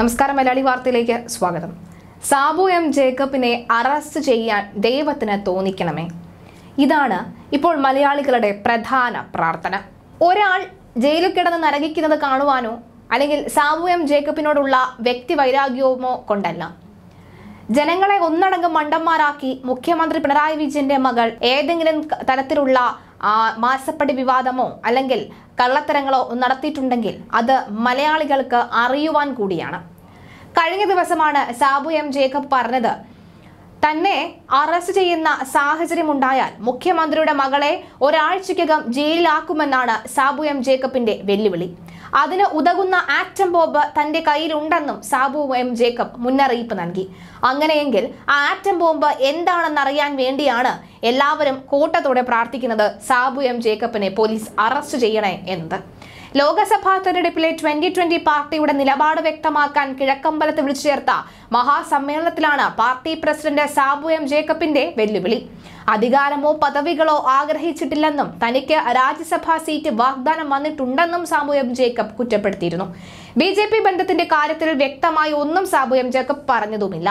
നമസ്കാരം മലയാളി വാർത്തയിലേക്ക് സ്വാഗതം. സാബു എം ജേക്കബിനെ അറസ്റ്റ് ചെയ്യാൻ ദൈവത്തിന് തോന്നിക്കണമേ? ഇതാണ് ഇപ്പോൾ മലയാളികളുടെ പ്രധാന പ്രാർത്ഥന. ഒരാൾ ജയിലിൽ കിടന്ന് നരകിക്കുന്നത് കാണുവാനോ അല്ലെങ്കിൽ സാബു എം ജേക്കബിനോടുള്ള വ്യക്തി വൈരാഗ്യവുമോ കൊണ്ടല്ല. ജനങ്ങളെ ഒന്നടങ്കം മണ്ടന്മാരാക്കി മുഖ്യമന്ത്രി പിണറായി വിജയന്റെ മകൾ ഏതെങ്കിലും തരത്തിലുള്ള മാസപ്പടി വിവാദമോ അല്ലെങ്കിൽ കള്ളത്തരങ്ങളോ നടത്തിയിട്ടുണ്ടെങ്കിൽ അത് മലയാളികൾക്ക് അറിയുവാൻ കൂടിയാണ്. കഴിഞ്ഞ ദിവസമാണ് സാബു എം ജേക്കബ് പറഞ്ഞത് തന്നെ അറസ്റ്റ് ചെയ്യുന്ന സാഹചര്യമുണ്ടായാൽ മുഖ്യമന്ത്രിയുടെ മകളെ ഒരാഴ്ചയ്ക്കകം ജയിലിലാക്കുമെന്നാണ് സാബു എം ജേക്കബിന്റെ വെല്ലുവിളി. അതിന് ഉതകുന്ന ആറ്റം ബോംബ് തന്റെ കയ്യിലുണ്ടെന്നും സാബു എം ജേക്കബ് മുന്നറിയിപ്പ് നൽകി. അങ്ങനെയെങ്കിൽ ആ ആറ്റം ബോംബ് എന്താണെന്നറിയാൻ വേണ്ടിയാണ് എല്ലാവരും കൂട്ടത്തോടെ പ്രാർത്ഥിക്കുന്നത് സാബു എം ജേക്കബിനെ പോലീസ് അറസ്റ്റ് ചെയ്യണേ എന്നത്. ലോക്സഭാ തെരഞ്ഞെടുപ്പിലെ ട്വന്റി ട്വന്റി പാർട്ടിയുടെ നിലപാട് വ്യക്തമാക്കാൻ കിഴക്കമ്പലത്ത് വിളിച്ചു ചേർത്ത മഹാസമ്മേളനത്തിലാണ് പാർട്ടി പ്രസിഡന്റ് സാബു എം ജേക്കബിന്റെ വെല്ലുവിളി. അധികാരമോ പദവികളോ ആഗ്രഹിച്ചിട്ടില്ലെന്നും തനിക്ക് രാജ്യസഭാ സീറ്റ് വാഗ്ദാനം വന്നിട്ടുണ്ടെന്നും സാബു എം ജേക്കബ് കുറ്റപ്പെടുത്തിയിരുന്നു. ബി ബന്ധത്തിന്റെ കാര്യത്തിൽ വ്യക്തമായി ഒന്നും സാബു എം ജേക്കബ് പറഞ്ഞതുമില്ല.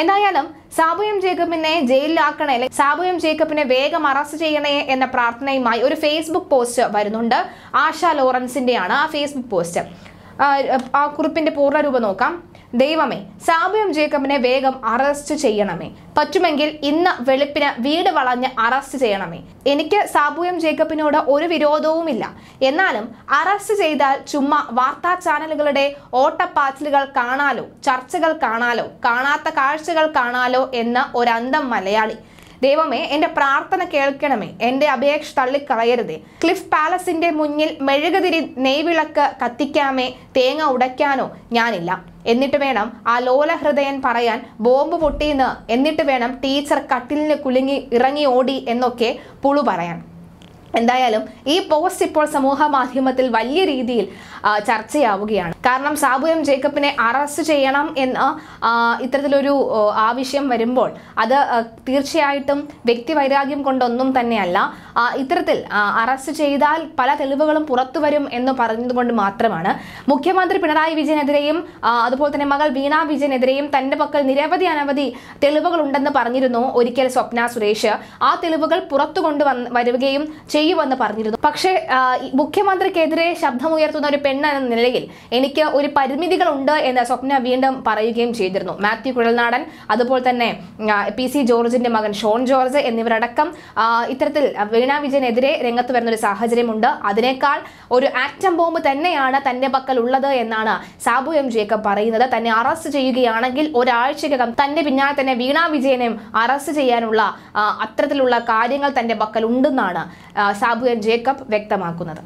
എന്തായാലും സാബു എം ജേക്കബിനെ ജയിലിലാക്കണേ അല്ലെങ്കിൽ സാബു എം ജേക്കബിനെ വേഗം അറസ്റ്റ് ചെയ്യണേ എന്ന പ്രാർത്ഥനയുമായി ഒരു ഫേസ്ബുക്ക് പോസ്റ്റ് വരുന്നുണ്ട്. ആശ ലോറൻസിന്റെയാണ് ആ ഫേസ്ബുക്ക് പോസ്റ്റ് ആ, കുറിപ്പിന്റെ പൂർണരൂപം നോക്കാം. ദൈവമേ സാബിയം ജേക്കബിനെ വേഗം അറസ്റ്റ് ചെയ്യണമേ. പറ്റുമെങ്കിൽ ഇന്ന് വെളുപ്പിന് വീട് വളഞ്ഞ് അറസ്റ്റ് ചെയ്യണമേ. എനിക്ക് സാബുയം ജേക്കബിനോട് ഒരു വിരോധവുമില്ല. എന്നാലും അറസ്റ്റ് ചെയ്താൽ ചുമ്മാ വാർത്താ ചാനലുകളുടെ ഓട്ടപ്പാച്ചിലുകൾ കാണാലോ ചർച്ചകൾ കാണാലോ കാണാത്ത കാഴ്ചകൾ കാണാലോ എന്ന് ഒരന്തം മലയാളി. ദൈവമേ എന്റെ പ്രാർത്ഥന കേൾക്കണമേ. എന്റെ അപേക്ഷ തള്ളിക്കളയരുതേ. ക്ലിഫ് പാലസിന്റെ മുന്നിൽ മെഴുകുതിരി നെയ്വിളക്ക് കത്തിക്കാമേ തേങ്ങ ഉടയ്ക്കാനോ ഞാനില്ല. എന്നിട്ട് വേണം ആ ലോലഹൃദയൻ പറയാൻ ബോംബ് പൊട്ടിയെന്ന് എന്നിട്ട് വേണം ടീച്ചർ കട്ടിലിന് കുലുങ്ങി ഇറങ്ങി ഓടി എന്നൊക്കെ പുളു പറയാൻ. എന്തായാലും ഈ പോസ്റ്റ് ഇപ്പോൾ സമൂഹ മാധ്യമത്തിൽ വലിയ രീതിയിൽ ചർച്ചയാവുകയാണ്. കാരണം സാബു എം ജേക്കബിനെ അറസ്റ്റ് ചെയ്യണം എന്ന് ഇത്തരത്തിലൊരു ആവശ്യം വരുമ്പോൾ അത് തീർച്ചയായിട്ടും വ്യക്തി വൈരാഗ്യം കൊണ്ടൊന്നും തന്നെയല്ല. ഇത്തരത്തിൽ അറസ്റ്റ് ചെയ്താൽ പല തെളിവുകളും പുറത്തു വരും എന്ന് പറഞ്ഞതുകൊണ്ട് മാത്രമാണ്. മുഖ്യമന്ത്രി പിണറായി വിജയനെതിരെയും അതുപോലെ തന്നെ മകൾ വീണ വിജയനെതിരെയും തന്റെ പക്കൽ നിരവധി അനവധി തെളിവുകൾ ഉണ്ടെന്ന് പറഞ്ഞിരുന്നു ഒരിക്കൽ സ്വപ്ന സുരേഷ്. ആ തെളിവുകൾ പുറത്തു കൊണ്ടുവന്ന് വരികയും ചെയ്യുമെന്ന് പറഞ്ഞിരുന്നു. പക്ഷേ മുഖ്യമന്ത്രിക്കെതിരെ ശബ്ദമുയർത്തുന്ന ഒരു പെണ്ണ് എന്ന നിലയിൽ എനിക്ക് ഒരു പരിമിതികളുണ്ട് എന്ന് സ്വപ്ന വീണ്ടും പറയുകയും ചെയ്തിരുന്നു. മാത്യു കുഴൽനാടൻ അതുപോലെ തന്നെ പി സി ജോർജിന്റെ മകൻ ഷോൺ ജോർജ് എന്നിവരടക്കം ഇത്തരത്തിൽ വീണ വിജയനെതിരെ രംഗത്ത് വരുന്ന ഒരു സാഹചര്യമുണ്ട്. അതിനേക്കാൾ ഒരു ആറ്റം ബോംബ് തന്നെയാണ് തന്റെ പക്കൽ ഉള്ളത് എന്നാണ് സാബു എം ജേക്കബ് പറയുന്നത്. തന്നെ അറസ്റ്റ് ചെയ്യുകയാണെങ്കിൽ ഒരാഴ്ചക്കകം തന്റെ പിന്നാലെ തന്നെ വീണ വിജയനെയും അറസ്റ്റ് ചെയ്യാനുള്ള അത്തരത്തിലുള്ള കാര്യങ്ങൾ തന്റെ പക്കൽ ഉണ്ടെന്നാണ് ആ, സാബു എം ജേക്കബ് വ്യക്തമാക്കുന്നത്